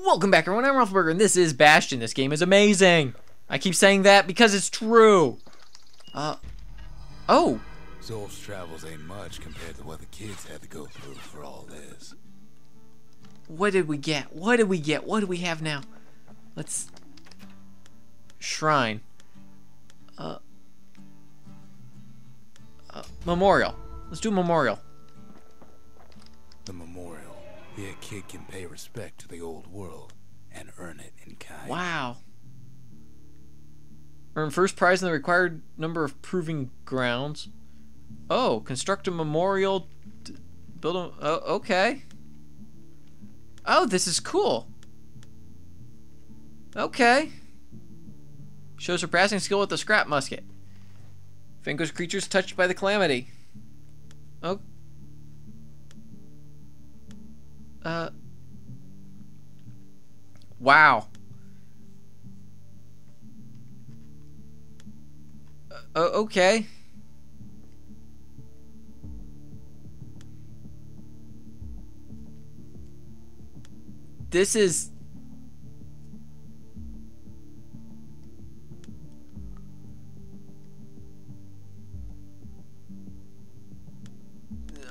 Welcome back, everyone. I'm ROFLBurger, and this is Bastion. This game is amazing. I keep saying that because it's true. Uh, oh, Zulf's travels ain't much compared to what the kids had to go through for all this. what did we get? What did we get? What do we have now? Let's shrine. Uh, uh memorial. Let's do memorial. The a kid can pay respect to the old world and earn it in kind. Wow. Earn first prize in the required number of proving grounds. Oh, construct a memorial. Build a. Oh, okay. Oh, this is cool. Okay. Show surpassing skill with the scrap musket. Vanquish creatures touched by the calamity. Oh. Uh. Wow. Uh, okay. This is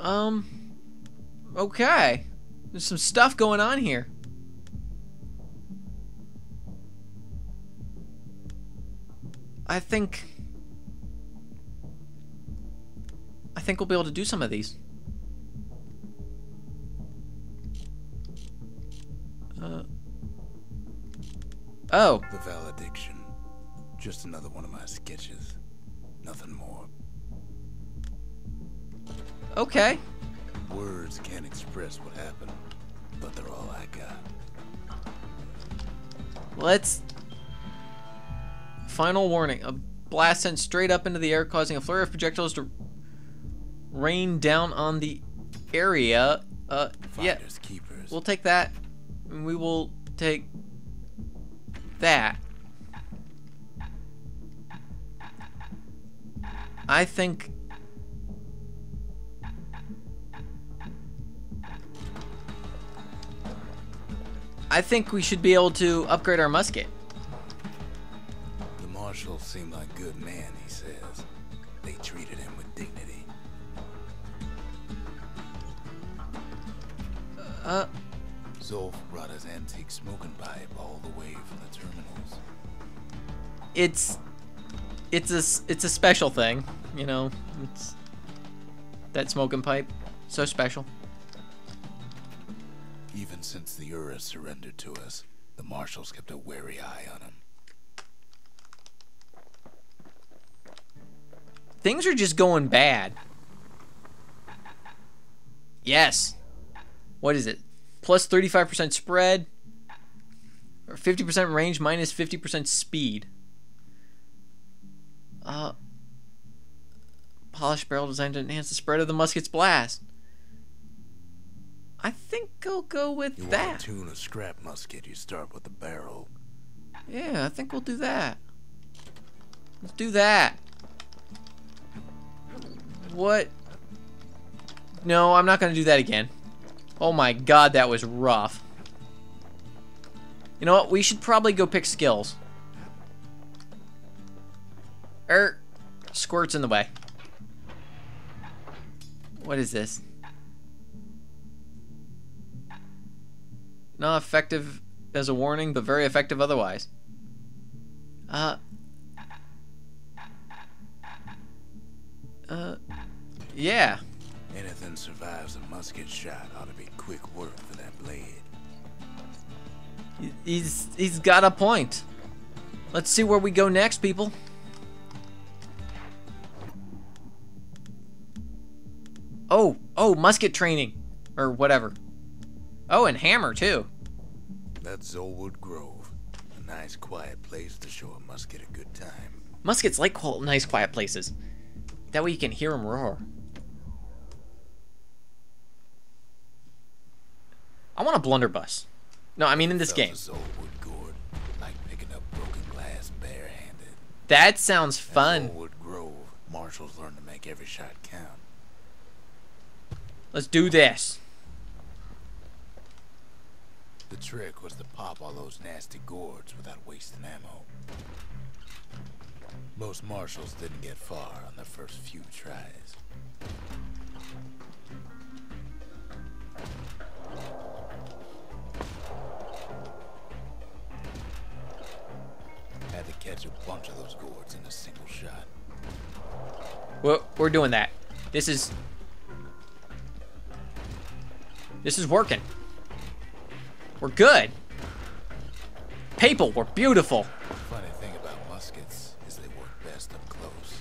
um okay. There's some stuff going on here. I think I think we'll be able to do some of these. Uh, oh, The valediction. Just another one of my sketches. Nothing more. okay. Words can't express what happened, but they're all I got. Let's. Final warning: a blast sent straight up into the air, causing a flurry of projectiles to rain down on the area. Uh, yeah, keepers. we'll take that. And we will take that. I think. I think we should be able to upgrade our musket. The marshals seem like good men, he says. They treated him with dignity. Uh, Zulf brought his antique smoking pipe all the way from the terminals. it's it's a it's a special thing, you know. It's that smoking pipe, so special. Even since the Ura surrendered to us, the marshals kept a wary eye on him. Things are just going bad. Yes. What is it? Plus 35% spread. Or 50% range minus 50% speed. Uh, polished barrel designed to enhance the spread of the musket's blast. I think I'll go with You want that. to tune a scrap musket, you start with the barrel. Yeah, I think we'll do that. Let's do that. What? No, I'm not going to do that again. Oh my god, that was rough. You know what? We should probably go pick skills. Er, squirt's in the way. What is this? Not effective as a warning, but very effective otherwise. Uh. Uh. Yeah. Anything survives a musket shot ought to be quick work for that blade. He's he's got a point. Let's see where we go next, people. Oh, oh, musket training or whatever. Oh, and hammer too. That's Zolwood Grove. A nice quiet place to show a musket a good time. Muskets like qual- nice quiet places. That way you can hear them roar. I want a blunderbuss. No, I mean in this game. Gourd, like picking up broken glass barehanded. That sounds fun. Grove, marshals learn to make every shot count. Let's do this. The trick was to pop all those nasty gourds without wasting ammo. Most marshals didn't get far on their first few tries. Had to catch a bunch of those gourds in a single shot. We're, we're doing that. This is... This is working. We're good. People, we're beautiful. Funny thing about muskets is they work best up close.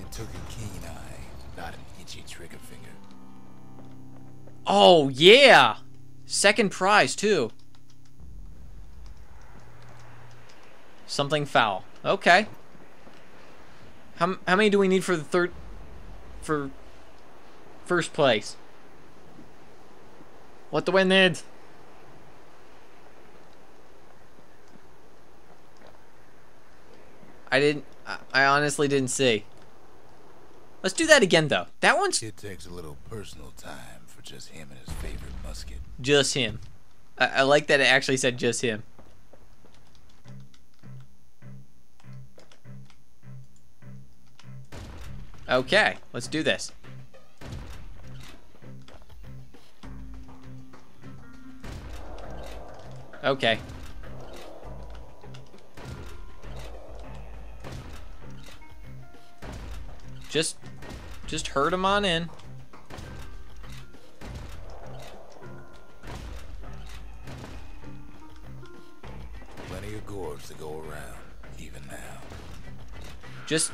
It took a keen eye, not an itchy trigger finger. Oh, yeah. Second prize, too. Something foul. Okay. How, how many do we need for the third... For... First place? What do we need? I didn't... I- I honestly didn't see. Let's do that again, though. That one's It takes a little personal time for just him and his favorite musket. just him. I, I like that it actually said just him. Okay, let's do this. Okay. Just, just herd him on in. Plenty of gourds to go around, even now. Just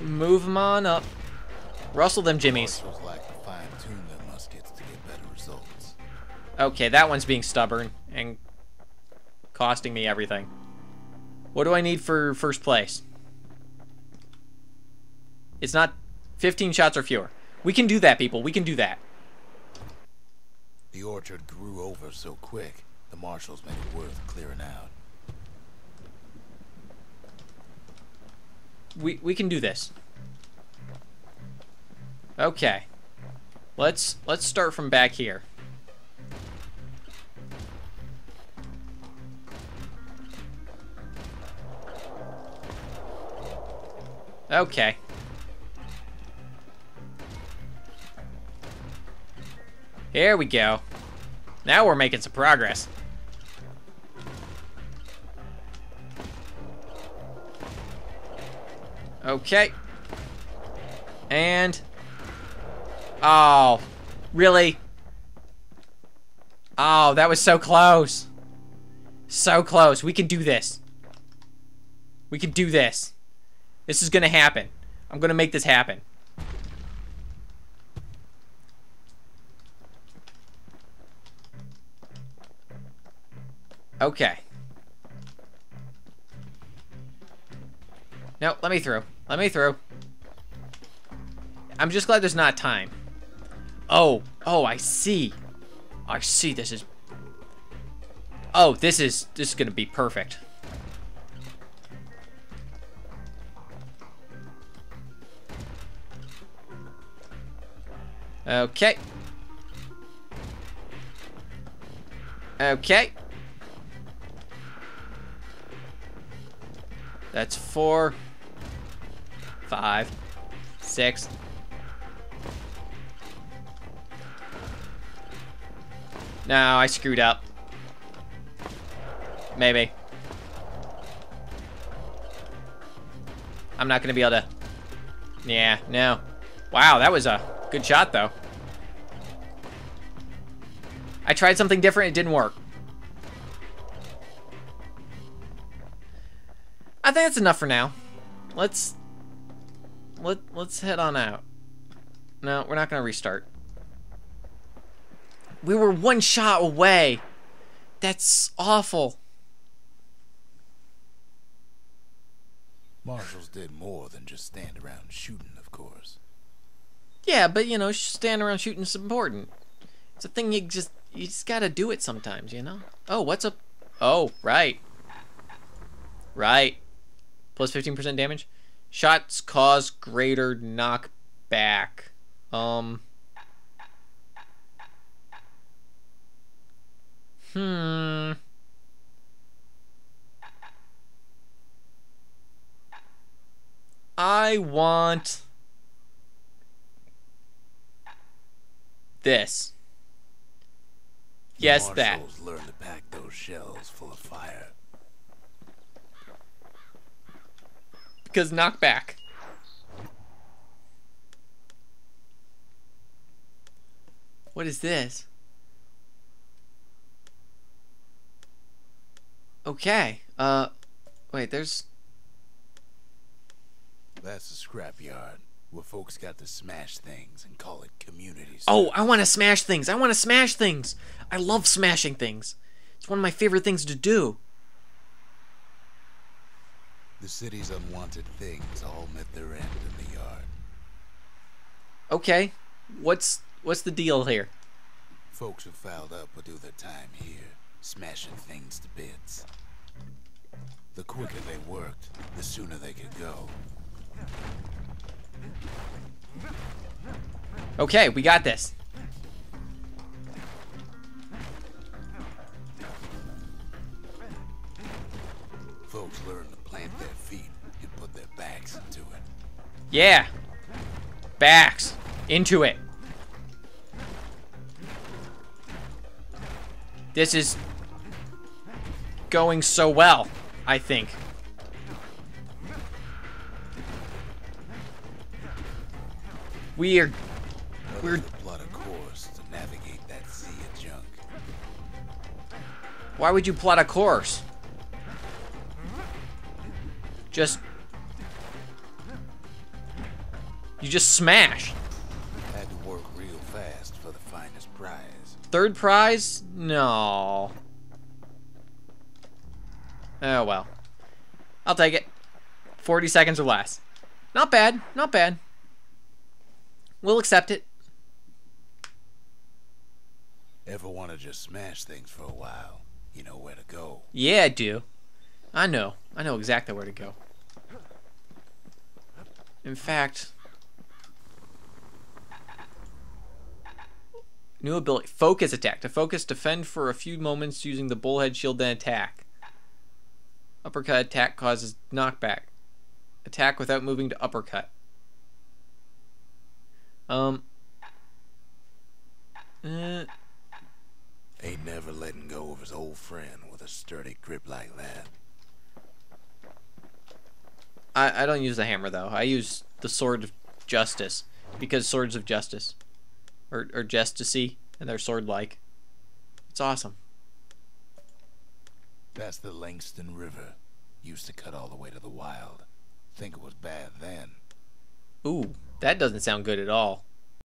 move them on up. Rustle them jimmies. Marshals like to fine tune their muskets to get better results. Okay, that one's being stubborn and costing me everything. What do I need for first place? It's not 15 shots or fewer. We can do that, people. We can do that. The orchard grew over so quick, the marshals made it worth clearing out. We we can do this. Okay. Let's let's start from back here. Okay. Here we go. Now we're making some progress. Okay. And... Oh. Really? Oh, that was so close. So close. We can do this. We can do this. This is gonna happen. I'm gonna make this happen. Okay. No, let me through. Let me through. I'm just glad there's not time. Oh, oh, I see. I see. This is. Oh, this is this is gonna be perfect. Okay. Okay. That's four, five, six. No, I screwed up. Maybe. I'm not gonna be able to. Yeah, no. Wow, that was a good shot, though. I tried something different, it didn't work. I think that's enough for now. Let's let let's head on out. No, we're not gonna restart. We were one shot away. That's awful. Marshals did more than just stand around shooting, of course. Yeah, but you know, standing around shooting is important. It's a thing you just you just gotta do it sometimes, you know. Oh, what's up? Oh, right, right. Plus fifteen percent damage. Shots cause greater knockback. Um. Hmm. I want this. Yes, that. Learn to pack those shells full of fire. Because knockback. What is this? Okay. Uh, wait, there's. That's a scrapyard where folks got to smash things and call it community. Oh. I want to smash things. I want to smash things. I love smashing things. It's one of my favorite things to do. The city's unwanted things all met their end in the yard. Okay. What's what's the deal here? Folks who fouled up would do their time here, smashing things to bits. The quicker they worked, the sooner they could go. Okay, we got this. Folks learn to plant their feet and put their backs into it. Yeah. Backs. Into it. This is going so well, I think. Weird. But We're- to plot a course to navigate that sea of junk. Why would you plot a course? Just. You just smash. Had to work real fast for the finest prize. Third prize? No. Oh well. I'll take it. 40 seconds or less. Not bad. Not bad. We'll accept it. Ever want to just smash things for a while? You know where to go. Yeah, I do. I know. I know exactly where to go. In fact, new ability focus attack. To focus, defend for a few moments using the bullhead shield, then attack. Uppercut attack causes knockback. Attack without moving to uppercut. Um. Uh, Ain't never letting go of his old friend with a sturdy grip like that. I, I don't use the hammer though. I use the sword of justice because swords of justice or or justicey and they're sword like. It's awesome. That's the Langston River. Used to cut all the way to the wild. Think it was bad then. Ooh, that doesn't sound good at all.